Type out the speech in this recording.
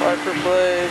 Viper blade.